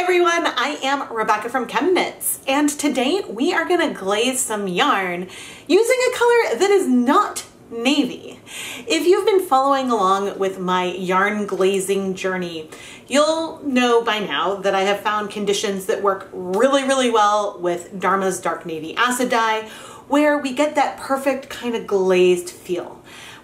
everyone, I am Rebecca from ChemKnits, and today we are gonna glaze some yarn using a color that is not navy. If you've been following along with my yarn glazing journey, you'll know by now that I have found conditions that work really, really well with Dharma's Dark Navy Acid Dye, where we get that perfect kind of glazed feel.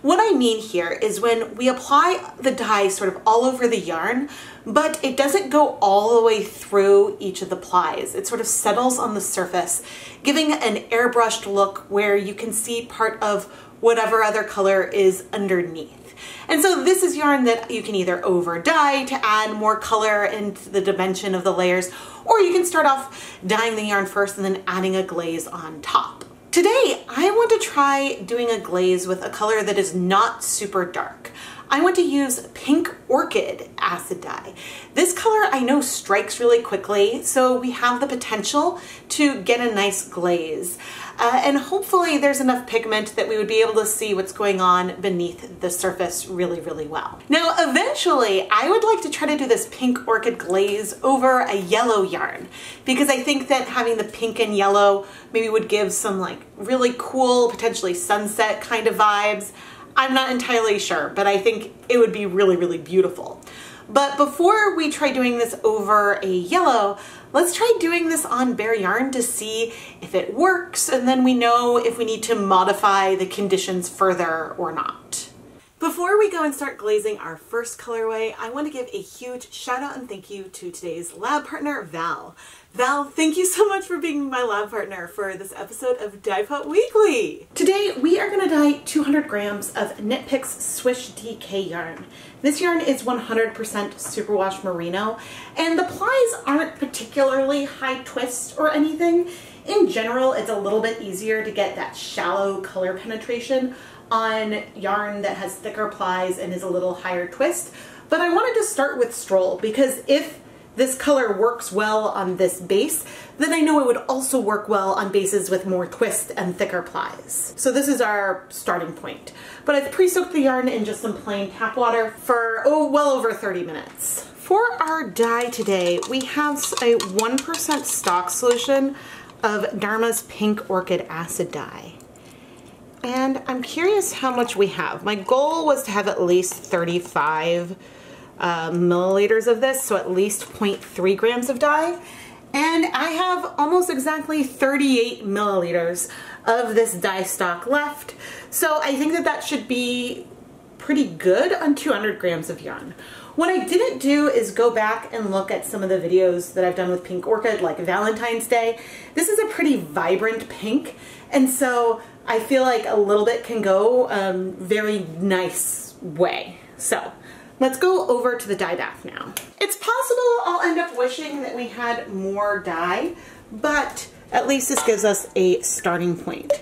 What I mean here is when we apply the dye sort of all over the yarn, but it doesn't go all the way through each of the plies. It sort of settles on the surface, giving an airbrushed look where you can see part of whatever other color is underneath. And so this is yarn that you can either over dye to add more color into the dimension of the layers, or you can start off dyeing the yarn first and then adding a glaze on top. Today, I want to try doing a glaze with a color that is not super dark. I want to use Pink Orchid Acid Dye. This color I know strikes really quickly, so we have the potential to get a nice glaze. Uh, and hopefully there's enough pigment that we would be able to see what's going on beneath the surface really, really well. Now, eventually, I would like to try to do this pink orchid glaze over a yellow yarn because I think that having the pink and yellow maybe would give some like really cool, potentially sunset kind of vibes. I'm not entirely sure, but I think it would be really, really beautiful. But before we try doing this over a yellow, let's try doing this on bare yarn to see if it works, and then we know if we need to modify the conditions further or not. Before we go and start glazing our first colorway, I want to give a huge shout out and thank you to today's lab partner, Val. Val, thank you so much for being my lab partner for this episode of Dyepot Weekly. Today we are going to dye 200 grams of Knit Picks Swish DK yarn. This yarn is 100% superwash merino and the plies aren't particularly high twist or anything. In general, it's a little bit easier to get that shallow color penetration on yarn that has thicker plies and is a little higher twist. But I wanted to start with Stroll because if this color works well on this base, then I know it would also work well on bases with more twist and thicker plies. So this is our starting point. But I've pre-soaked the yarn in just some plain tap water for, oh, well over 30 minutes. For our dye today, we have a 1% stock solution of Dharma's Pink Orchid Acid Dye. And I'm curious how much we have. My goal was to have at least 35 uh, milliliters of this, so at least 0.3 grams of dye. And I have almost exactly 38 milliliters of this dye stock left. So I think that that should be pretty good on 200 grams of yarn. What I didn't do is go back and look at some of the videos that I've done with Pink Orchid, like Valentine's Day. This is a pretty vibrant pink, and so I feel like a little bit can go um, very nice way. So Let's go over to the dye bath now. It's possible I'll end up wishing that we had more dye, but at least this gives us a starting point.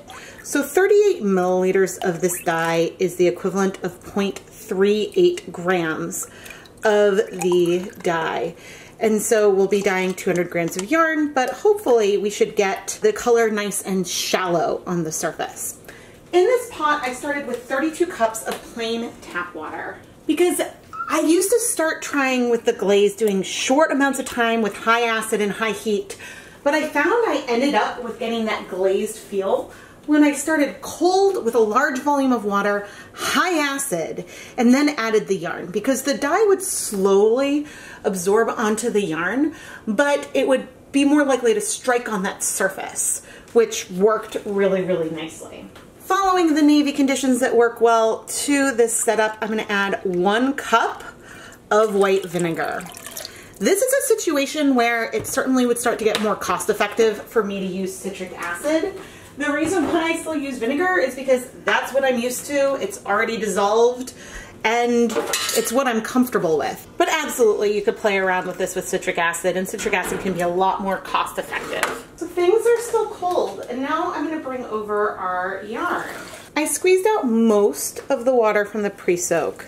So 38 milliliters of this dye is the equivalent of 0.38 grams of the dye. And so we'll be dyeing 200 grams of yarn, but hopefully we should get the color nice and shallow on the surface. In this pot, I started with 32 cups of plain tap water because I used to start trying with the glaze doing short amounts of time with high acid and high heat, but I found I ended up with getting that glazed feel when I started cold with a large volume of water, high acid, and then added the yarn because the dye would slowly absorb onto the yarn, but it would be more likely to strike on that surface, which worked really, really nicely. Following the navy conditions that work well to this setup, I'm gonna add one cup of white vinegar. This is a situation where it certainly would start to get more cost effective for me to use citric acid. The reason why I still use vinegar is because that's what I'm used to. It's already dissolved and it's what I'm comfortable with. But absolutely, you could play around with this with citric acid, and citric acid can be a lot more cost effective. So things are still cold, and now I'm gonna bring over our yarn. I squeezed out most of the water from the pre-soak.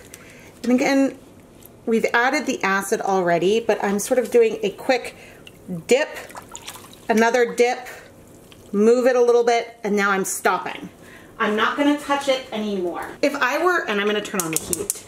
And again, we've added the acid already, but I'm sort of doing a quick dip, another dip, move it a little bit, and now I'm stopping. I'm not gonna touch it anymore. If I were, and I'm gonna turn on the heat.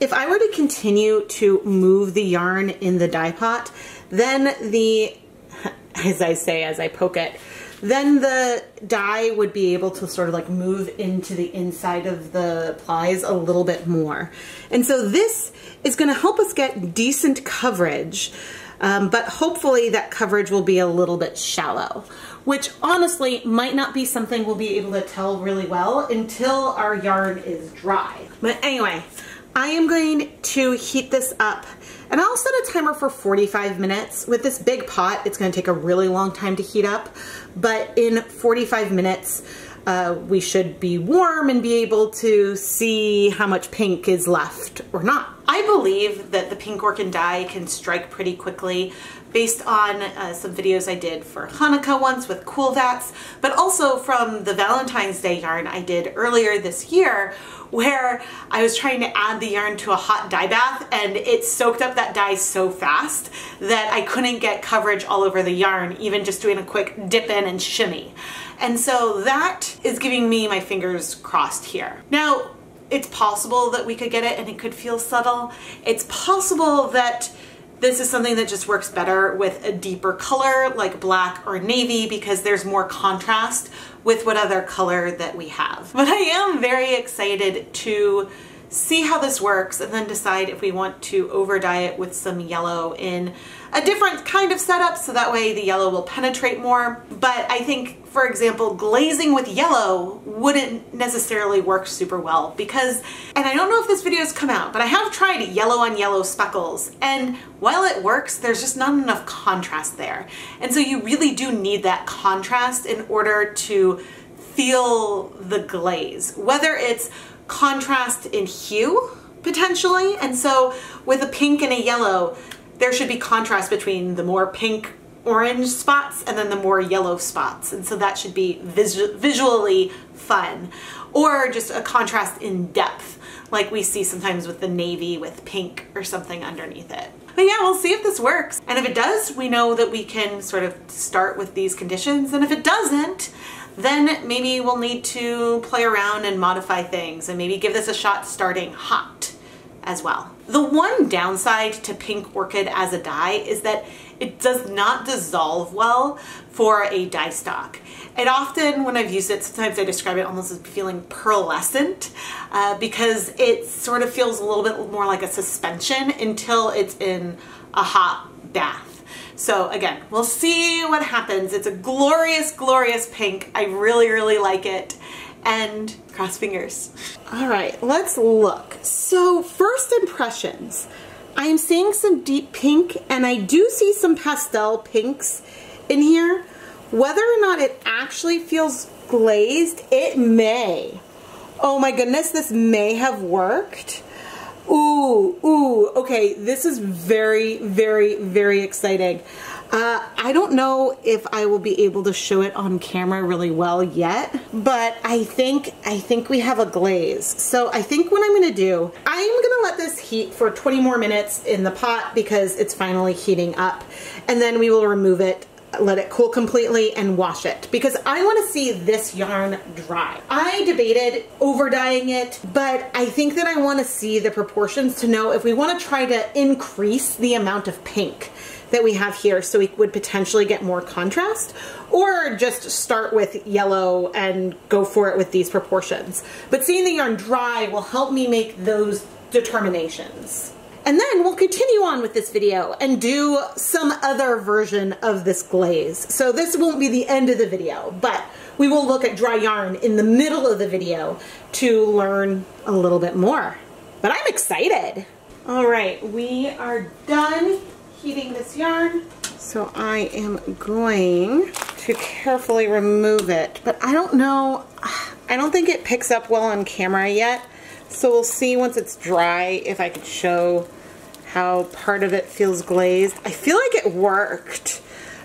if I were to continue to move the yarn in the dye pot, then the, as I say as I poke it, then the dye would be able to sort of like move into the inside of the plies a little bit more. And so this is gonna help us get decent coverage, um, but hopefully that coverage will be a little bit shallow, which honestly might not be something we'll be able to tell really well until our yarn is dry. But anyway, I am going to heat this up and I'll set a timer for 45 minutes. With this big pot, it's gonna take a really long time to heat up, but in 45 minutes, uh, we should be warm and be able to see how much pink is left or not. I believe that the pink orchid dye can strike pretty quickly based on uh, some videos I did for Hanukkah once with Cool Vats, but also from the Valentine's Day yarn I did earlier this year where I was trying to add the yarn to a hot dye bath and it soaked up that dye so fast that I couldn't get coverage all over the yarn, even just doing a quick dip in and shimmy. And so that is giving me my fingers crossed here. Now, it's possible that we could get it and it could feel subtle. It's possible that this is something that just works better with a deeper color like black or navy because there's more contrast with what other color that we have. But I am very excited to see how this works and then decide if we want to over dye it with some yellow in a different kind of setup so that way the yellow will penetrate more. But I think, for example, glazing with yellow wouldn't necessarily work super well because, and I don't know if this video has come out, but I have tried yellow on yellow speckles and while it works, there's just not enough contrast there. And so you really do need that contrast in order to feel the glaze, whether it's contrast in hue potentially. And so with a pink and a yellow, there should be contrast between the more pink orange spots and then the more yellow spots. And so that should be visu visually fun. Or just a contrast in depth, like we see sometimes with the navy with pink or something underneath it. But yeah, we'll see if this works. And if it does, we know that we can sort of start with these conditions. And if it doesn't, then maybe we'll need to play around and modify things and maybe give this a shot starting hot as well. The one downside to pink orchid as a dye is that it does not dissolve well for a dye stock. It often, when I've used it, sometimes I describe it almost as feeling pearlescent uh, because it sort of feels a little bit more like a suspension until it's in a hot bath. So again, we'll see what happens. It's a glorious, glorious pink. I really, really like it. And cross fingers. All right, let's look. So first impressions. I'm seeing some deep pink and I do see some pastel pinks in here. Whether or not it actually feels glazed, it may. Oh my goodness, this may have worked. Ooh, ooh, okay, this is very, very, very exciting. Uh, I don't know if I will be able to show it on camera really well yet, but I think I think we have a glaze. So I think what I'm gonna do, I'm gonna let this heat for 20 more minutes in the pot because it's finally heating up, and then we will remove it let it cool completely and wash it because I want to see this yarn dry. I debated over dyeing it, but I think that I want to see the proportions to know if we want to try to increase the amount of pink that we have here so we would potentially get more contrast or just start with yellow and go for it with these proportions. But seeing the yarn dry will help me make those determinations. And then we'll continue on with this video and do some other version of this glaze. So this won't be the end of the video, but we will look at dry yarn in the middle of the video to learn a little bit more. But I'm excited. All right, we are done heating this yarn. So I am going to carefully remove it, but I don't know, I don't think it picks up well on camera yet. So we'll see once it's dry if I could show how part of it feels glazed. I feel like it worked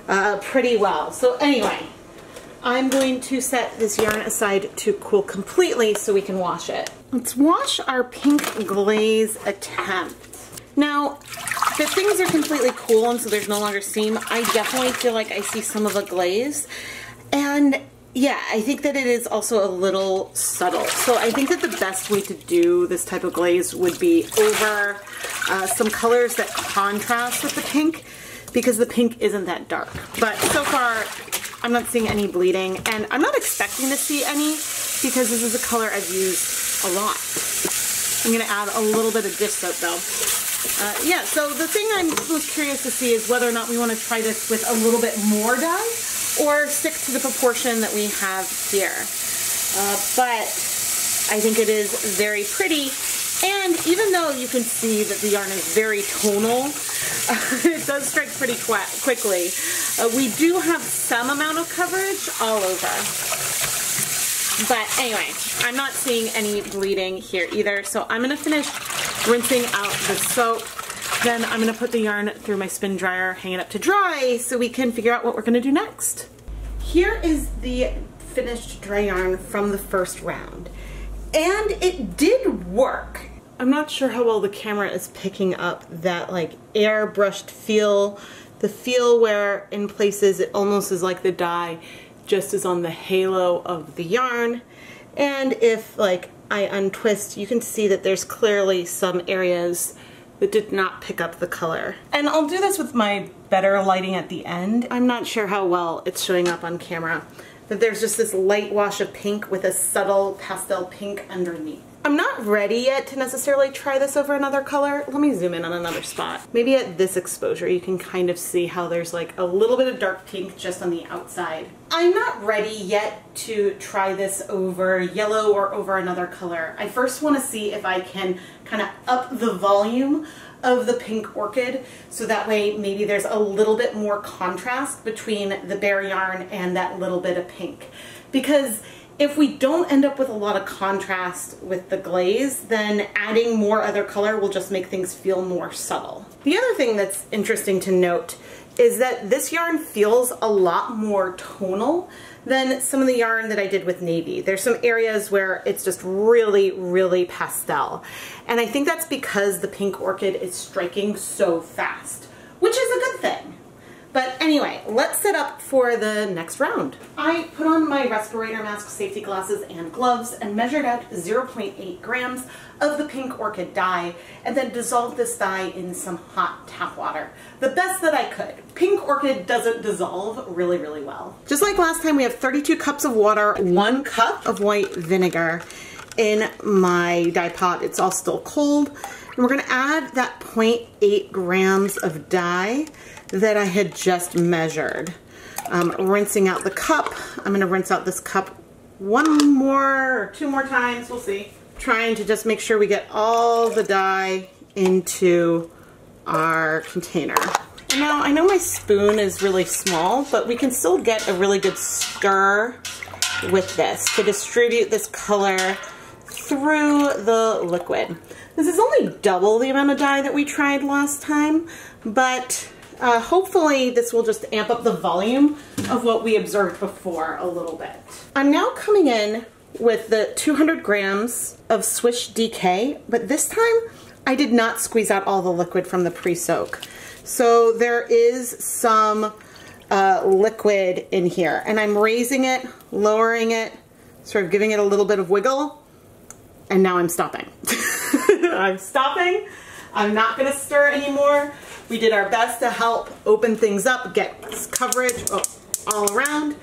uh, pretty well. So anyway, I'm going to set this yarn aside to cool completely so we can wash it. Let's wash our pink glaze attempt. Now, the things are completely cool and so there's no longer seam. I definitely feel like I see some of a glaze. And yeah, I think that it is also a little subtle. So I think that the best way to do this type of glaze would be over uh, some colors that contrast with the pink because the pink isn't that dark. But so far, I'm not seeing any bleeding and I'm not expecting to see any because this is a color I've used a lot. I'm gonna add a little bit of dish soap though. Uh, yeah, so the thing I was curious to see is whether or not we wanna try this with a little bit more dye or stick to the proportion that we have here. Uh, but I think it is very pretty and even though you can see that the yarn is very tonal, it does strike pretty qu quickly. Uh, we do have some amount of coverage all over. But anyway, I'm not seeing any bleeding here either. So I'm gonna finish rinsing out the soap. Then I'm gonna put the yarn through my spin dryer, hang it up to dry so we can figure out what we're gonna do next. Here is the finished dry yarn from the first round. And it did work. I'm not sure how well the camera is picking up that like airbrushed feel, the feel where in places it almost is like the dye just is on the halo of the yarn. And if like I untwist, you can see that there's clearly some areas that did not pick up the color. And I'll do this with my better lighting at the end. I'm not sure how well it's showing up on camera, but there's just this light wash of pink with a subtle pastel pink underneath. I'm not ready yet to necessarily try this over another color. Let me zoom in on another spot. Maybe at this exposure you can kind of see how there's like a little bit of dark pink just on the outside. I'm not ready yet to try this over yellow or over another color. I first want to see if I can kind of up the volume of the pink orchid so that way maybe there's a little bit more contrast between the bare yarn and that little bit of pink because if we don't end up with a lot of contrast with the glaze, then adding more other color will just make things feel more subtle. The other thing that's interesting to note is that this yarn feels a lot more tonal than some of the yarn that I did with navy. There's some areas where it's just really, really pastel. And I think that's because the pink orchid is striking so fast, which is a good thing. But anyway, let's set up for the next round. I put on my respirator mask, safety glasses, and gloves and measured out 0.8 grams of the pink orchid dye and then dissolved this dye in some hot tap water. The best that I could. Pink orchid doesn't dissolve really, really well. Just like last time, we have 32 cups of water, one cup of white vinegar in my dye pot. It's all still cold. And we're gonna add that 0.8 grams of dye that I had just measured. Um, rinsing out the cup. I'm gonna rinse out this cup one more or two more times, we'll see. Trying to just make sure we get all the dye into our container. now I know my spoon is really small, but we can still get a really good stir with this to distribute this color through the liquid. This is only double the amount of dye that we tried last time, but uh, hopefully this will just amp up the volume of what we observed before a little bit. I'm now coming in with the 200 grams of Swish DK, but this time I did not squeeze out all the liquid from the pre-soak. So there is some uh, liquid in here and I'm raising it, lowering it, sort of giving it a little bit of wiggle, and now I'm stopping. I'm stopping. I'm not gonna stir anymore. We did our best to help open things up, get coverage all around.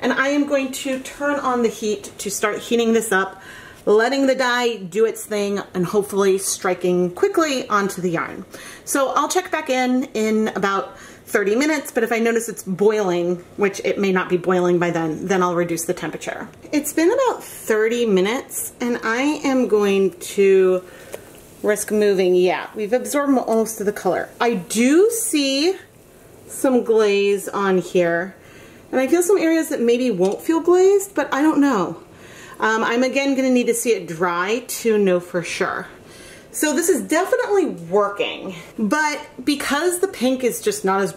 And I am going to turn on the heat to start heating this up, letting the dye do its thing and hopefully striking quickly onto the yarn. So I'll check back in in about 30 minutes, but if I notice it's boiling, which it may not be boiling by then, then I'll reduce the temperature. It's been about 30 minutes and I am going to risk moving. Yeah, we've absorbed most of the color. I do see some glaze on here. And I feel some areas that maybe won't feel glazed, but I don't know. Um, I'm again gonna need to see it dry to know for sure. So this is definitely working, but because the pink is just not as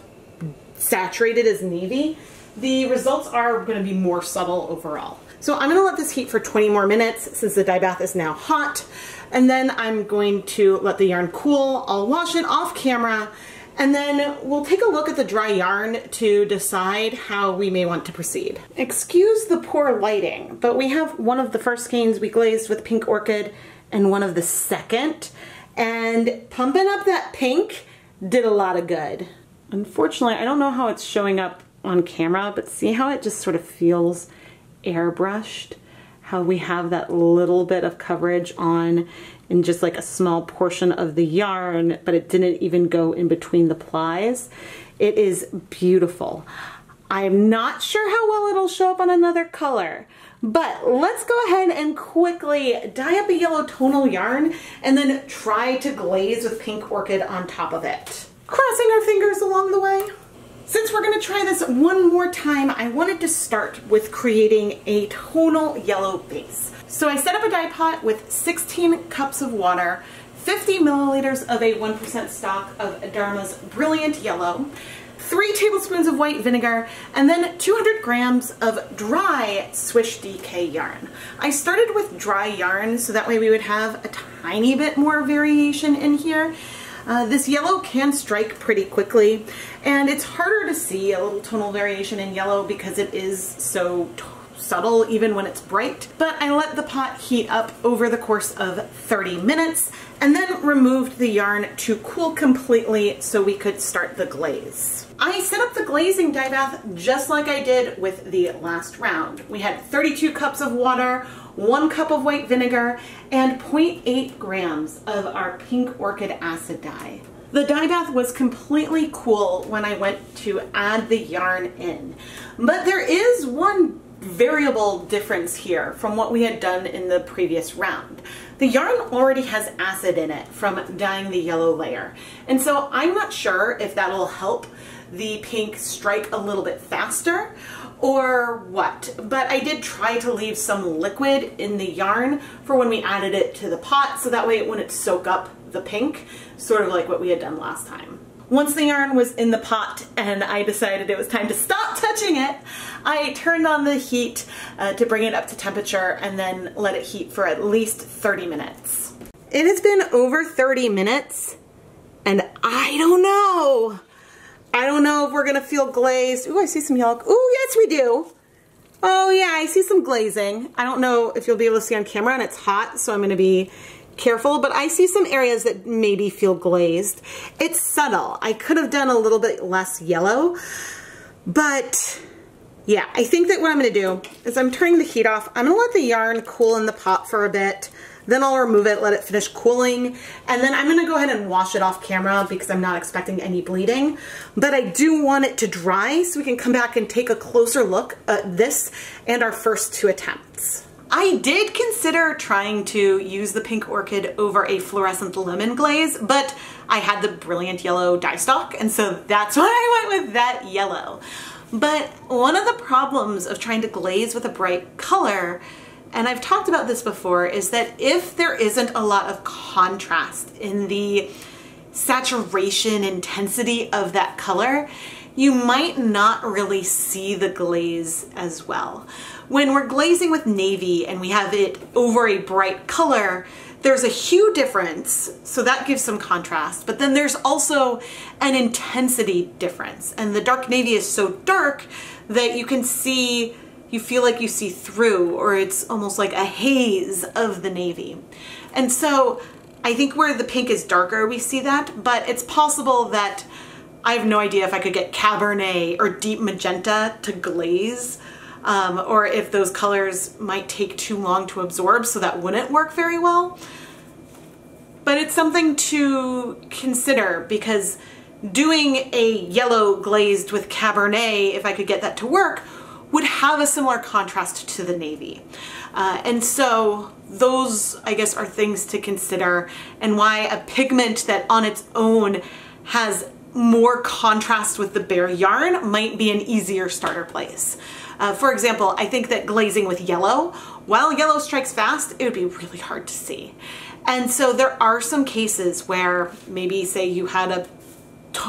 saturated as navy, the results are gonna be more subtle overall. So I'm gonna let this heat for 20 more minutes since the dye bath is now hot. And then I'm going to let the yarn cool. I'll wash it off camera And then we'll take a look at the dry yarn to decide how we may want to proceed. Excuse the poor lighting, but we have one of the first skeins we glazed with pink orchid and one of the second. And pumping up that pink did a lot of good. Unfortunately, I don't know how it's showing up on camera, but see how it just sort of feels airbrushed? How we have that little bit of coverage on in just like a small portion of the yarn, but it didn't even go in between the plies. It is beautiful. I'm not sure how well it'll show up on another color, but let's go ahead and quickly dye up a yellow tonal yarn and then try to glaze with pink orchid on top of it. Crossing our fingers along the way. Since we're gonna try this one more time, I wanted to start with creating a tonal yellow base. So I set up a dye pot with 16 cups of water, 50 milliliters of a 1% stock of Dharma's Brilliant Yellow, three tablespoons of white vinegar, and then 200 grams of dry Swish DK yarn. I started with dry yarn so that way we would have a tiny bit more variation in here. Uh, this yellow can strike pretty quickly and it's harder to see a little tonal variation in yellow because it is so subtle even when it's bright, but I let the pot heat up over the course of 30 minutes and then removed the yarn to cool completely so we could start the glaze. I set up the glazing dye bath just like I did with the last round. We had 32 cups of water, one cup of white vinegar, and 0.8 grams of our pink orchid acid dye. The dye bath was completely cool when I went to add the yarn in, but there is one variable difference here from what we had done in the previous round. The yarn already has acid in it from dyeing the yellow layer. And so I'm not sure if that'll help the pink strike a little bit faster or what. But I did try to leave some liquid in the yarn for when we added it to the pot so that way it wouldn't soak up the pink, sort of like what we had done last time. Once the yarn was in the pot and I decided it was time to stop touching it, I turned on the heat uh, to bring it up to temperature and then let it heat for at least 30 minutes. It has been over 30 minutes and I don't know. I don't know if we're gonna feel glazed. Ooh, I see some yellow. Ooh, yes we do. Oh yeah, I see some glazing. I don't know if you'll be able to see on camera and it's hot, so I'm gonna be careful, but I see some areas that maybe feel glazed. It's subtle. I could have done a little bit less yellow, but yeah, I think that what I'm gonna do is I'm turning the heat off. I'm gonna let the yarn cool in the pot for a bit. Then I'll remove it, let it finish cooling, and then I'm gonna go ahead and wash it off camera because I'm not expecting any bleeding. But I do want it to dry so we can come back and take a closer look at this and our first two attempts. I did consider trying to use the pink orchid over a fluorescent lemon glaze, but I had the brilliant yellow dye stock, and so that's why I went with that yellow. But one of the problems of trying to glaze with a bright color, and I've talked about this before, is that if there isn't a lot of contrast in the saturation intensity of that color, you might not really see the glaze as well. When we're glazing with navy and we have it over a bright color, there's a hue difference, so that gives some contrast, but then there's also an intensity difference. And the dark navy is so dark that you can see, you feel like you see through, or it's almost like a haze of the navy. And so I think where the pink is darker, we see that, but it's possible that I have no idea if I could get Cabernet or deep magenta to glaze um, or if those colors might take too long to absorb so that wouldn't work very well. But it's something to consider because doing a yellow glazed with Cabernet, if I could get that to work, would have a similar contrast to the navy. Uh, and so those, I guess, are things to consider and why a pigment that on its own has more contrast with the bare yarn might be an easier starter place. Uh, for example, I think that glazing with yellow, while yellow strikes fast, it would be really hard to see. And so there are some cases where maybe say you had a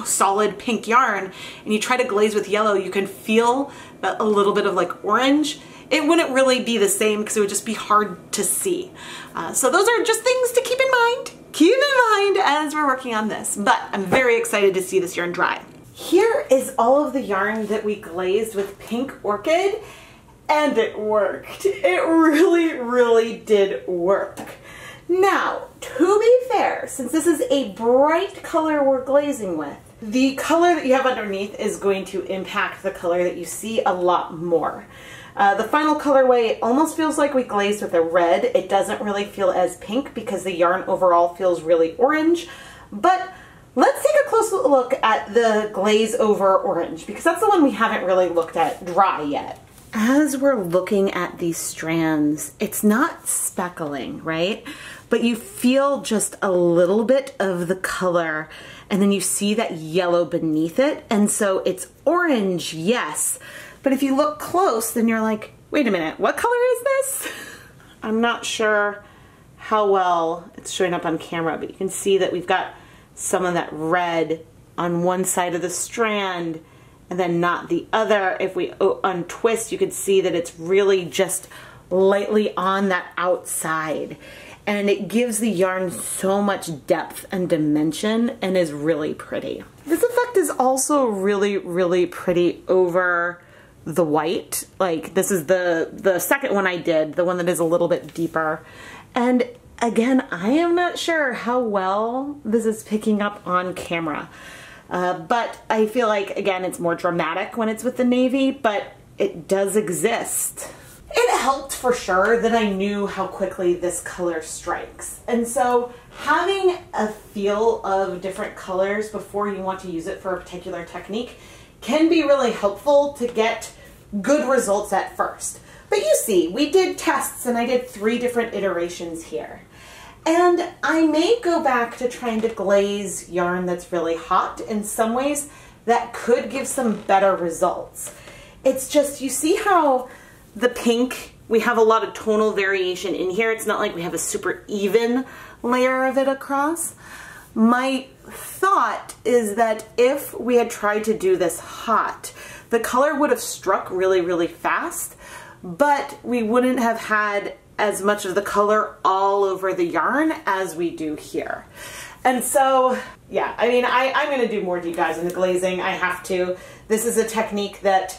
solid pink yarn and you try to glaze with yellow, you can feel a little bit of like orange. It wouldn't really be the same because it would just be hard to see. Uh, so those are just things to keep in mind. Keep in mind as we're working on this, but I'm very excited to see this yarn dry. Here is all of the yarn that we glazed with Pink Orchid, and it worked. It really, really did work. Now, to be fair, since this is a bright color we're glazing with, the color that you have underneath is going to impact the color that you see a lot more. Uh, the final colorway almost feels like we glazed with a red. It doesn't really feel as pink because the yarn overall feels really orange. But let's take a close look at the glaze over orange because that's the one we haven't really looked at dry yet. As we're looking at these strands, it's not speckling, right? But you feel just a little bit of the color and then you see that yellow beneath it. And so it's orange, yes, but if you look close, then you're like, wait a minute, what color is this? I'm not sure how well it's showing up on camera, but you can see that we've got some of that red on one side of the strand and then not the other. If we untwist, you can see that it's really just lightly on that outside. And it gives the yarn so much depth and dimension and is really pretty. This effect is also really, really pretty over the white. Like this is the, the second one I did, the one that is a little bit deeper. And again, I am not sure how well this is picking up on camera. Uh, but I feel like, again, it's more dramatic when it's with the navy, but it does exist. It helped for sure that I knew how quickly this color strikes. And so having a feel of different colors before you want to use it for a particular technique can be really helpful to get good results at first. But you see, we did tests and I did three different iterations here. And I may go back to trying to glaze yarn that's really hot. In some ways, that could give some better results. It's just, you see how the pink, we have a lot of tonal variation in here. It's not like we have a super even layer of it across. My thought is that if we had tried to do this hot, the color would have struck really, really fast, but we wouldn't have had as much of the color all over the yarn as we do here. And so, yeah, I mean, I, I'm gonna do more deep dives into glazing. I have to. This is a technique that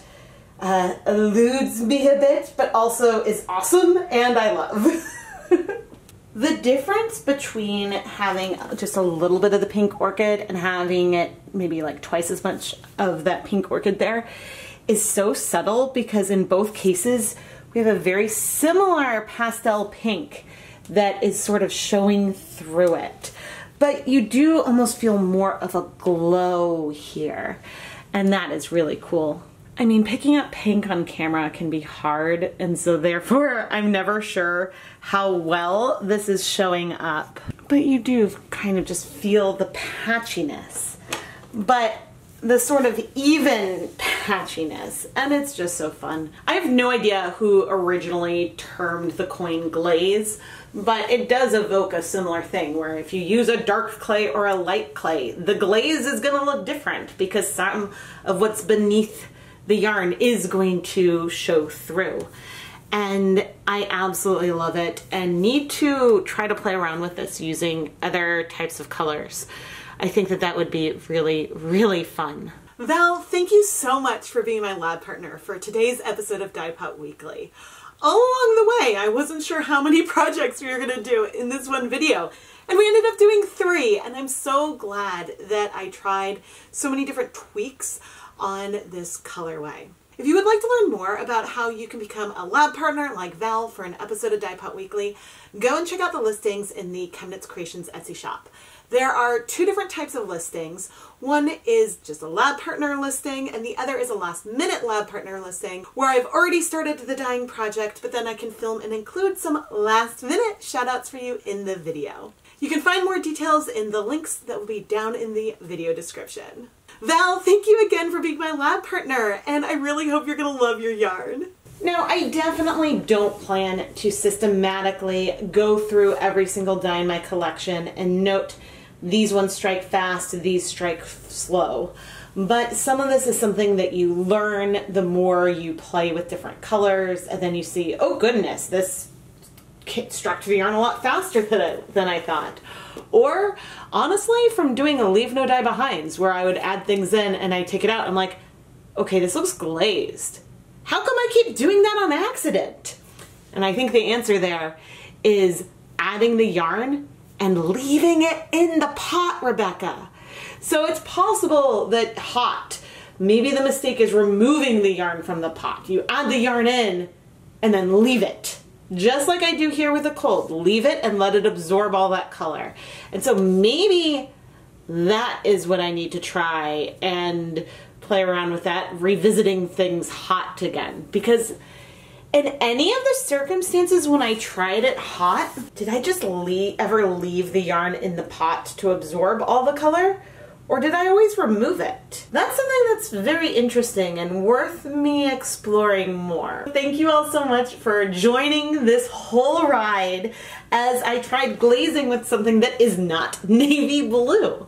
uh, eludes me a bit, but also is awesome and I love. The difference between having just a little bit of the pink orchid and having it maybe like twice as much of that pink orchid there is so subtle because in both cases we have a very similar pastel pink that is sort of showing through it. But you do almost feel more of a glow here and that is really cool. I mean, picking up pink on camera can be hard, and so therefore I'm never sure how well this is showing up. But you do kind of just feel the patchiness, but the sort of even patchiness, and it's just so fun. I have no idea who originally termed the coin glaze, but it does evoke a similar thing where if you use a dark clay or a light clay, the glaze is gonna look different because some of what's beneath the yarn is going to show through. And I absolutely love it and need to try to play around with this using other types of colors. I think that that would be really, really fun. Val, thank you so much for being my lab partner for today's episode of Dyepot Weekly. All along the way, I wasn't sure how many projects we were going to do in this one video. And we ended up doing three, and I'm so glad that I tried so many different tweaks on this colorway. If you would like to learn more about how you can become a lab partner like Val for an episode of Dyepot Weekly, go and check out the listings in the ChemKnits Creations Etsy shop. There are two different types of listings. One is just a lab partner listing and the other is a last minute lab partner listing where I've already started the dyeing project but then I can film and include some last minute shout outs for you in the video. You can find more details in the links that will be down in the video description. Val, thank you again for being my lab partner, and I really hope you're gonna love your yarn. Now, I definitely don't plan to systematically go through every single dye in my collection and note these ones strike fast, these strike slow. But some of this is something that you learn the more you play with different colors, and then you see, oh goodness, this struck to the yarn a lot faster than I, than I thought. Or honestly, from doing a leave no dye behinds where I would add things in and I take it out, I'm like, okay, this looks glazed. How come I keep doing that on accident? And I think the answer there is adding the yarn and leaving it in the pot, Rebecca. So it's possible that hot, maybe the mistake is removing the yarn from the pot. You add the yarn in and then leave it. Just like I do here with the cold, leave it and let it absorb all that color. And so maybe that is what I need to try and play around with that, revisiting things hot again. Because in any of the circumstances when I tried it hot, did I just leave, ever leave the yarn in the pot to absorb all the color? Or did I always remove it? That's something that's very interesting and worth me exploring more. Thank you all so much for joining this whole ride as I tried glazing with something that is not navy blue.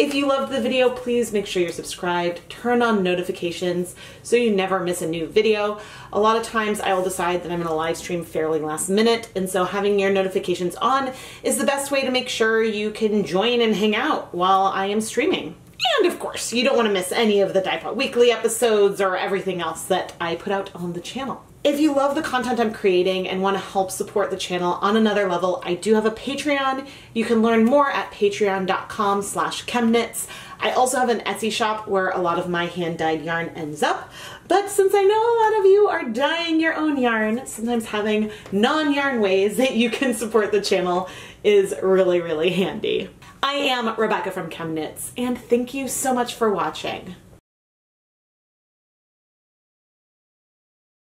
If you loved the video, please make sure you're subscribed, turn on notifications so you never miss a new video. A lot of times I will decide that I'm gonna live stream fairly last minute, and so having your notifications on is the best way to make sure you can join and hang out while I am streaming. And of course, you don't want to miss any of the Dyepot Weekly episodes or everything else that I put out on the channel. If you love the content I'm creating and want to help support the channel on another level, I do have a Patreon. You can learn more at patreon.com slash chemknits. I also have an Etsy shop where a lot of my hand-dyed yarn ends up. But since I know a lot of you are dyeing your own yarn, sometimes having non-yarn ways that you can support the channel is really, really handy. I am Rebecca from ChemKnits, and thank you so much for watching.